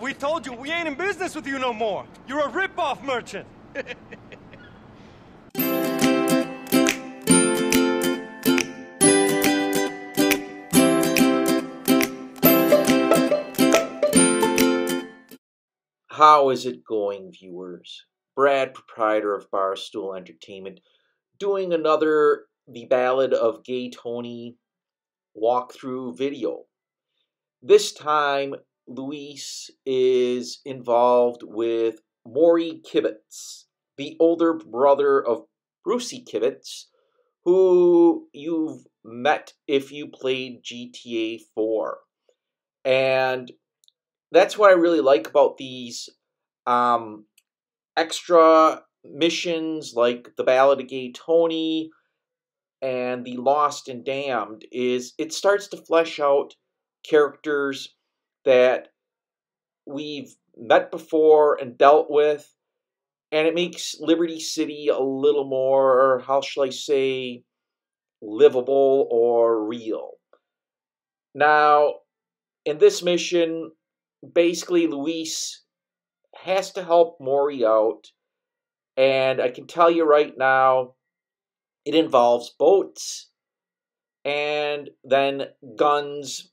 We told you we ain't in business with you no more. You're a rip-off merchant. How is it going, viewers? Brad, proprietor of Barstool Entertainment, doing another The Ballad of Gay Tony walkthrough video. This time, Luis is involved with Mori Kibbutz, the older brother of Brucie Kibbutz, who you've met if you played GTA 4. And that's what I really like about these um, extra missions like the Ballad of Gay Tony and the Lost and Damned is it starts to flesh out characters that we've met before and dealt with and it makes Liberty City a little more how shall I say livable or real. Now, in this mission, basically Luis has to help Mori out. And I can tell you right now, it involves boats and then guns.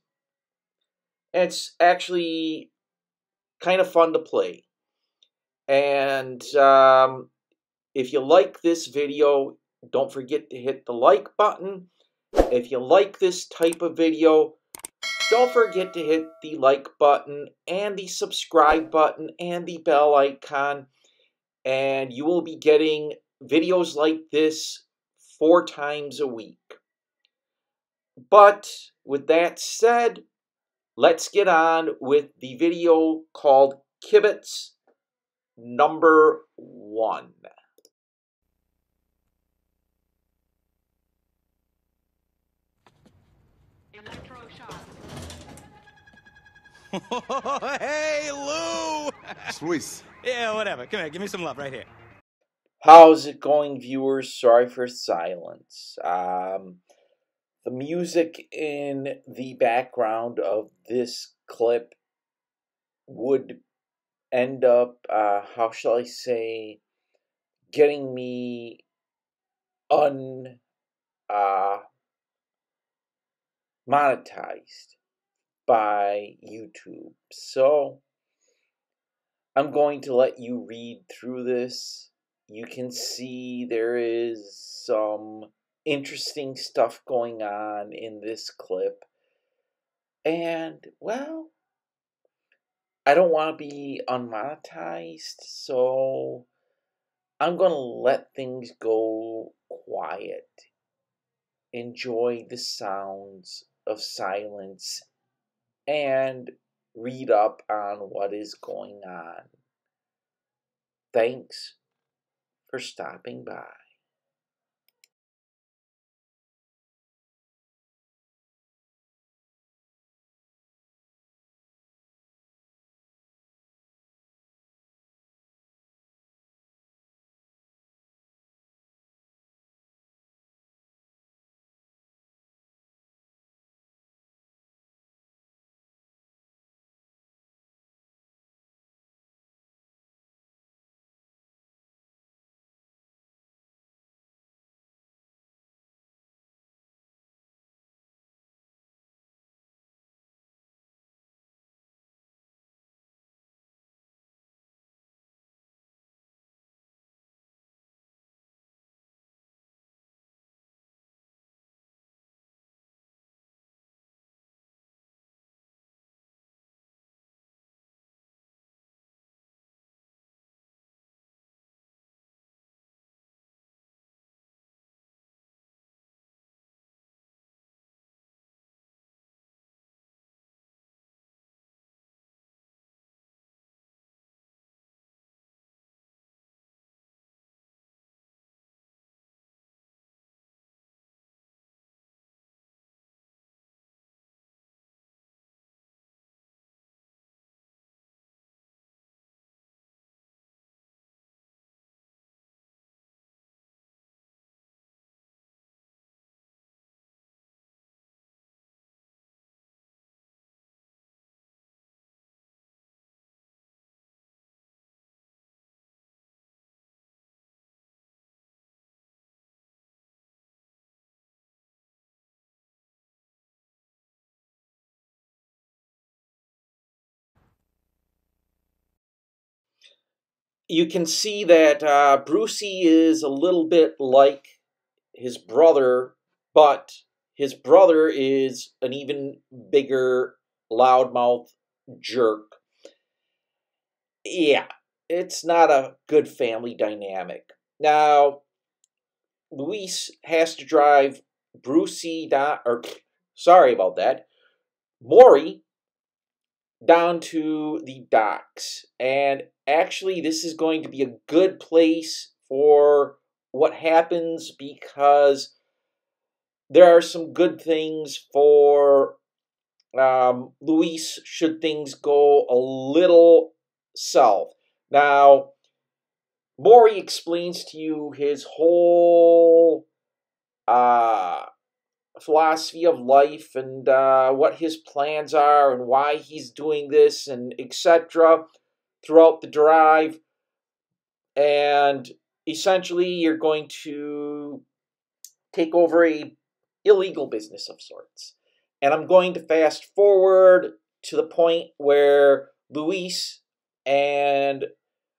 It's actually kind of fun to play. And um, if you like this video, don't forget to hit the like button. If you like this type of video, don't forget to hit the like button and the subscribe button and the bell icon. And you will be getting videos like this four times a week. But with that said, let's get on with the video called Kibbutz number one. hey, Lou! Luis. yeah, whatever. Come here, give me some love right here. How's it going, viewers? Sorry for silence. Um, the music in the background of this clip would end up, uh, how shall I say, getting me un uh, monetized by YouTube. So I'm going to let you read through this. You can see there is some interesting stuff going on in this clip. And, well, I don't want to be unmonetized, so I'm going to let things go quiet. Enjoy the sounds of silence and read up on what is going on. Thanks for stopping by. You can see that uh, Brucie is a little bit like his brother, but his brother is an even bigger loudmouth jerk. Yeah, it's not a good family dynamic. Now, Luis has to drive Brucie down, or sorry about that, Mori down to the docks. And actually, this is going to be a good place for what happens because there are some good things for um, Luis should things go a little south. Now, Mori explains to you his whole uh, philosophy of life and uh, what his plans are and why he's doing this and etc. throughout the drive. And essentially, you're going to take over a illegal business of sorts. And I'm going to fast forward to the point where Luis and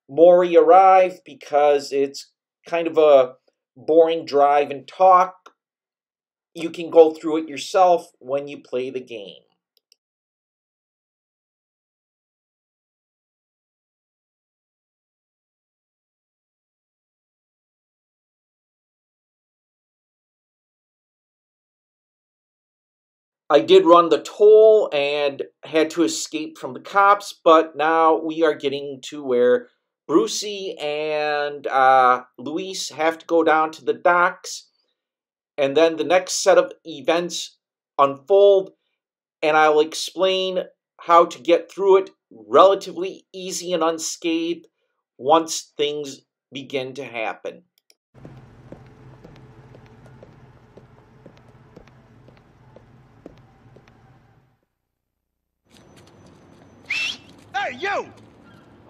Mori arrive because it's kind of a boring drive and talk. You can go through it yourself when you play the game. I did run the toll and had to escape from the cops, but now we are getting to where Brucie and uh, Luis have to go down to the docks, and then the next set of events unfold, and I'll explain how to get through it relatively easy and unscathed once things begin to happen. Hey, you!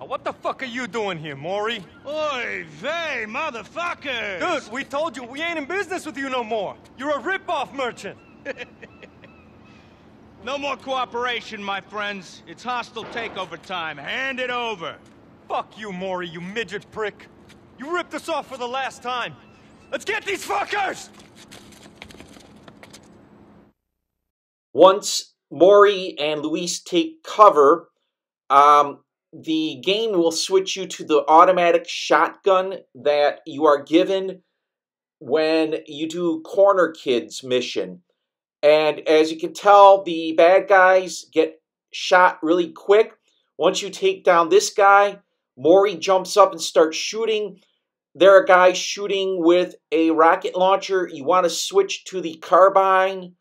Uh, what the fuck are you doing here, Mori? Oy vey, motherfuckers! Dude, we told you we ain't in business with you no more. You're a rip-off merchant. no more cooperation, my friends. It's hostile takeover time. Hand it over. Fuck you, Mori, you midget prick. You ripped us off for the last time. Let's get these fuckers! Once Mori and Luis take cover, um, the game will switch you to the automatic shotgun that you are given when you do Corner Kids mission. And as you can tell, the bad guys get shot really quick. Once you take down this guy, Mori jumps up and starts shooting. There are guys shooting with a rocket launcher. You want to switch to the carbine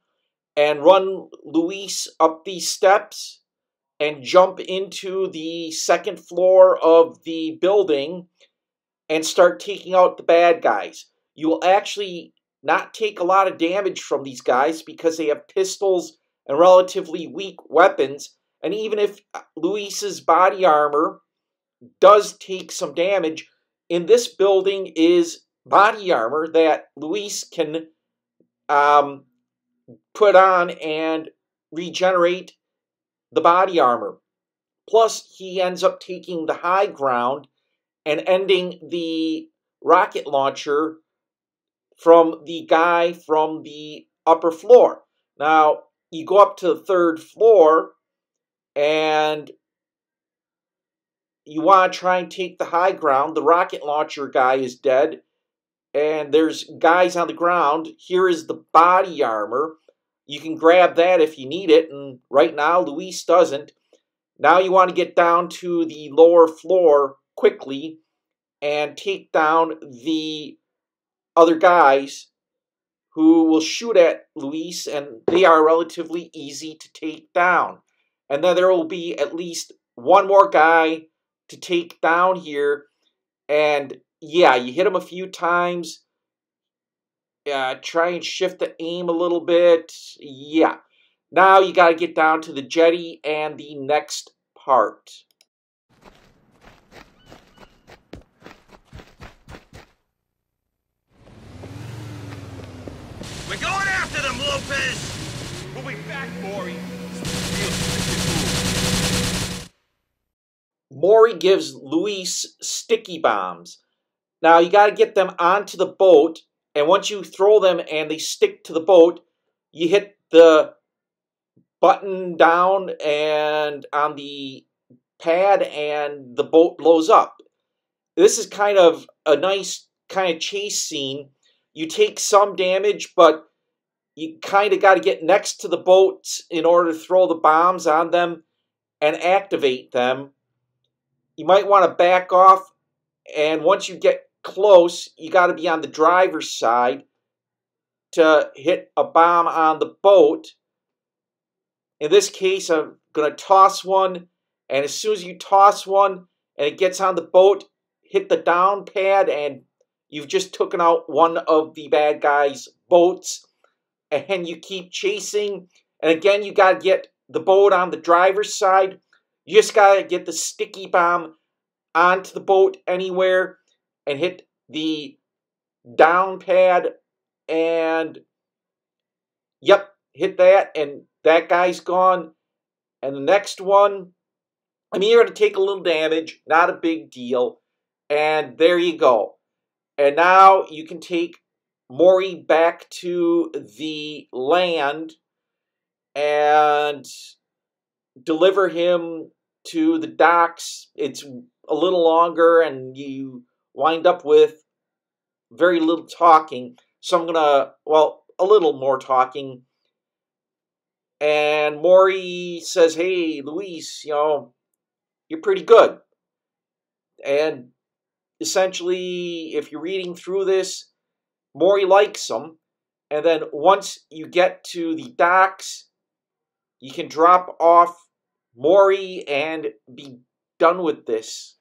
and run Luis up these steps and jump into the second floor of the building and start taking out the bad guys. You will actually not take a lot of damage from these guys because they have pistols and relatively weak weapons. And even if Luis's body armor does take some damage, in this building is body armor that Luis can um, put on and regenerate the body armor. Plus, he ends up taking the high ground and ending the rocket launcher from the guy from the upper floor. Now, you go up to the third floor and you want to try and take the high ground. The rocket launcher guy is dead, and there's guys on the ground. Here is the body armor. You can grab that if you need it, and right now Luis doesn't. Now you want to get down to the lower floor quickly and take down the other guys who will shoot at Luis, and they are relatively easy to take down. And then there will be at least one more guy to take down here. And yeah, you hit him a few times, uh, try and shift the aim a little bit. Yeah. Now you got to get down to the jetty and the next part. We're going after them, Lopez! We'll be back, Mori. Mori gives Luis sticky bombs. Now you got to get them onto the boat, and once you throw them and they stick to the boat, you hit the button down and on the pad, and the boat blows up. This is kind of a nice kind of chase scene. You take some damage, but you kind of got to get next to the boats in order to throw the bombs on them and activate them. You might want to back off, and once you get close, you got to be on the driver's side to hit a bomb on the boat. In this case, I'm going to toss one, and as soon as you toss one and it gets on the boat, hit the down pad, and you've just taken out one of the bad guy's boats, and you keep chasing. And again, you got to get the boat on the driver's side. You just got to get the sticky bomb onto the boat anywhere and hit the down pad and yep, hit that and that guy's gone. And the next one, I mean, you're going to take a little damage, not a big deal. And there you go. And now you can take Mori back to the land and deliver him to the docks. It's a little longer, and you wind up with very little talking. So I'm gonna, well, a little more talking. And Mori says, "Hey, Luis, you know, you're pretty good." And essentially, if you're reading through this, Mori likes him. And then once you get to the docks, you can drop off Mori and be done with this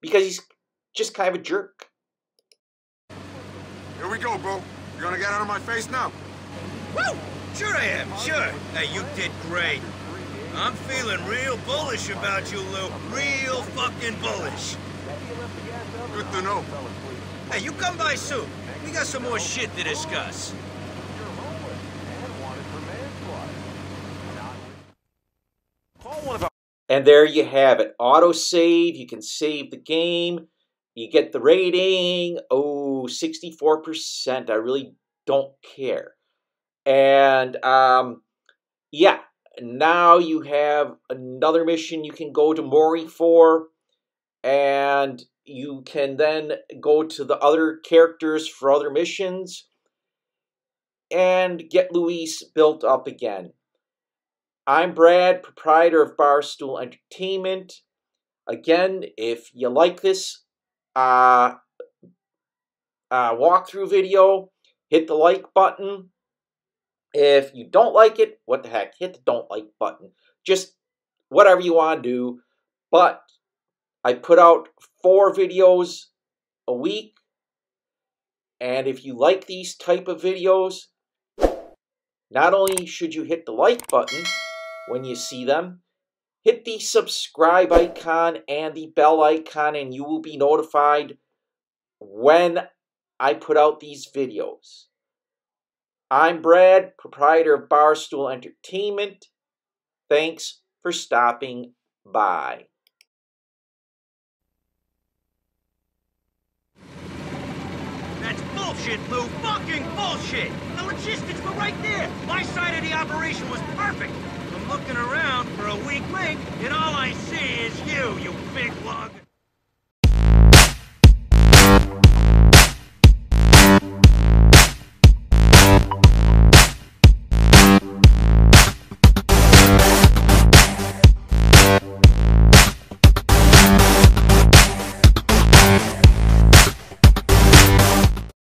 because he's just kind of a jerk. Here we go, bro. You're gonna get out of my face now? Woo! Sure I am, sure. Hey, you did great. I'm feeling real bullish about you, Lou. Real fucking bullish. Good to know. Hey, you come by soon. We got some more shit to discuss. And there you have it. Auto save. You can save the game. You get the rating. Oh, 64%. I really don't care. And um, yeah, now you have another mission you can go to Mori for. And you can then go to the other characters for other missions and get Luis built up again. I'm Brad, proprietor of Barstool Entertainment. Again, if you like this uh, uh, walkthrough video, hit the like button. If you don't like it, what the heck, hit the don't like button. Just whatever you want to do. But I put out four videos a week. And if you like these type of videos, not only should you hit the like button, when you see them. Hit the subscribe icon and the bell icon and you will be notified when I put out these videos. I'm Brad, proprietor of Barstool Entertainment. Thanks for stopping by. That's bullshit, Lou. Fucking bullshit. The logistics were right there. My side of the operation was perfect. Looking around for a weak link, and all I see is you, you big lug.